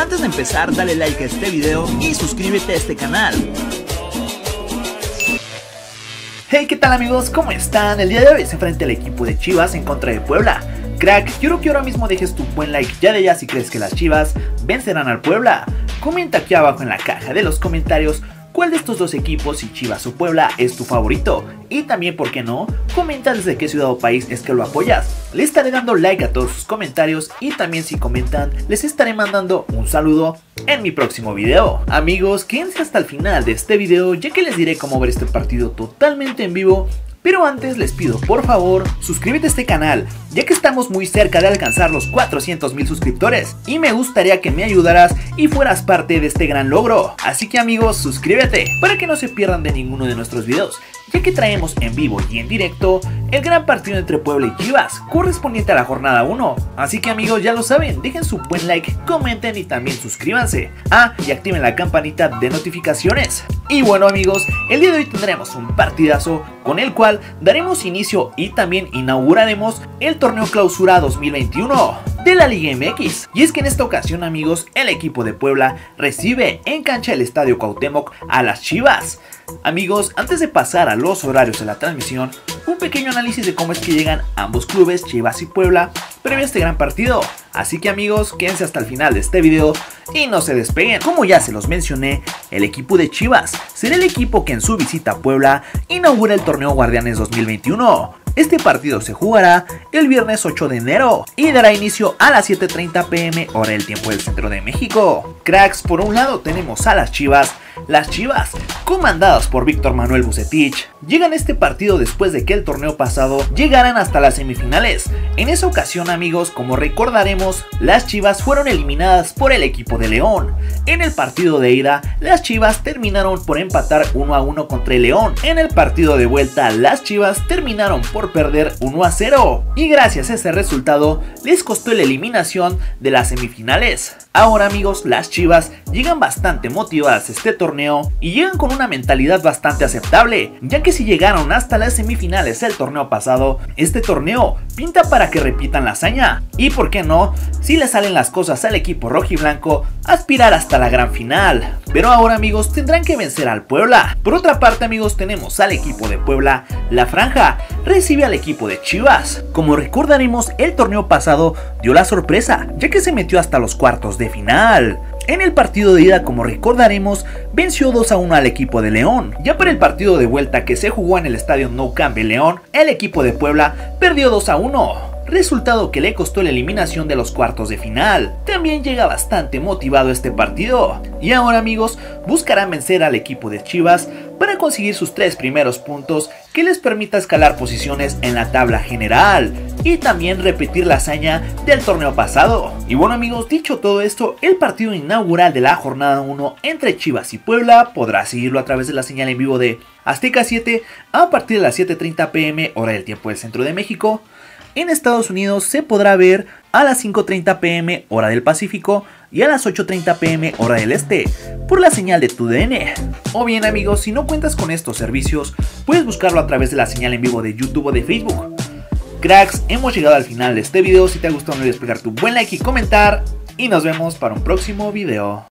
Antes de empezar, dale like a este video y suscríbete a este canal. Hey, ¿qué tal amigos? ¿Cómo están? El día de hoy se enfrenta el equipo de Chivas en contra de Puebla. Crack, quiero que ahora mismo dejes tu buen like ya de ya si crees que las Chivas vencerán al Puebla. Comenta aquí abajo en la caja de los comentarios ¿Cuál de estos dos equipos, si Chivas o Puebla, es tu favorito? Y también, ¿por qué no? Comenta desde qué ciudad o país es que lo apoyas. Le estaré dando like a todos sus comentarios y también si comentan, les estaré mandando un saludo en mi próximo video. Amigos, quédense hasta el final de este video ya que les diré cómo ver este partido totalmente en vivo pero antes les pido por favor suscríbete a este canal, ya que estamos muy cerca de alcanzar los 400 mil suscriptores y me gustaría que me ayudaras y fueras parte de este gran logro. Así que amigos, suscríbete para que no se pierdan de ninguno de nuestros videos, ya que traemos en vivo y en directo el gran partido entre Puebla y Chivas, correspondiente a la jornada 1. Así que amigos, ya lo saben, dejen su buen like, comenten y también suscríbanse. Ah, y activen la campanita de notificaciones. Y bueno amigos, el día de hoy tendremos un partidazo con el cual daremos inicio y también inauguraremos el torneo clausura 2021 de la Liga MX. Y es que en esta ocasión amigos, el equipo de Puebla recibe en cancha el Estadio Cuauhtémoc a las Chivas. Amigos, antes de pasar a los horarios de la transmisión, un pequeño análisis de cómo es que llegan ambos clubes, Chivas y Puebla, previo a este gran partido. Así que amigos, quédense hasta el final de este video y no se despeguen. Como ya se los mencioné, el equipo de Chivas será el equipo que en su visita a Puebla inaugura el torneo Guardianes 2021. Este partido se jugará el viernes 8 de enero y dará inicio a las 7.30 pm hora del tiempo del centro de México. Cracks, por un lado tenemos a las Chivas las Chivas, comandadas por Víctor Manuel Bucetich, llegan este partido después de que el torneo pasado llegaran hasta las semifinales. En esa ocasión, amigos, como recordaremos, las Chivas fueron eliminadas por el equipo de León. En el partido de ida, las Chivas terminaron por empatar 1 a 1 contra el León. En el partido de vuelta, las Chivas terminaron por perder 1 a 0. Y gracias a ese resultado, les costó la eliminación de las semifinales. Ahora amigos, las Chivas llegan bastante motivadas a este torneo y llegan con una mentalidad bastante aceptable, ya que si llegaron hasta las semifinales el torneo pasado, este torneo pinta para que repitan la hazaña. Y por qué no, si le salen las cosas al equipo rojiblanco, aspirar hasta la gran final. Pero ahora amigos tendrán que vencer al Puebla. Por otra parte amigos tenemos al equipo de Puebla, la franja recibe al equipo de Chivas. Como recordaremos el torneo pasado dio la sorpresa, ya que se metió hasta los cuartos de final. En el partido de ida, como recordaremos, venció 2 a 1 al equipo de León. Ya para el partido de vuelta que se jugó en el estadio No Camp León, el equipo de Puebla perdió 2 a 1 resultado que le costó la eliminación de los cuartos de final. También llega bastante motivado este partido. Y ahora amigos, buscarán vencer al equipo de Chivas para conseguir sus tres primeros puntos que les permita escalar posiciones en la tabla general y también repetir la hazaña del torneo pasado. Y bueno amigos, dicho todo esto, el partido inaugural de la jornada 1 entre Chivas y Puebla podrá seguirlo a través de la señal en vivo de Azteca 7 a partir de las 7.30 pm hora del tiempo del centro de México en Estados Unidos se podrá ver a las 5.30 pm hora del Pacífico y a las 8.30 pm hora del Este por la señal de tu DN. O bien amigos, si no cuentas con estos servicios, puedes buscarlo a través de la señal en vivo de YouTube o de Facebook. Cracks, hemos llegado al final de este video, si te ha gustado no olvides pegar tu buen like y comentar y nos vemos para un próximo video.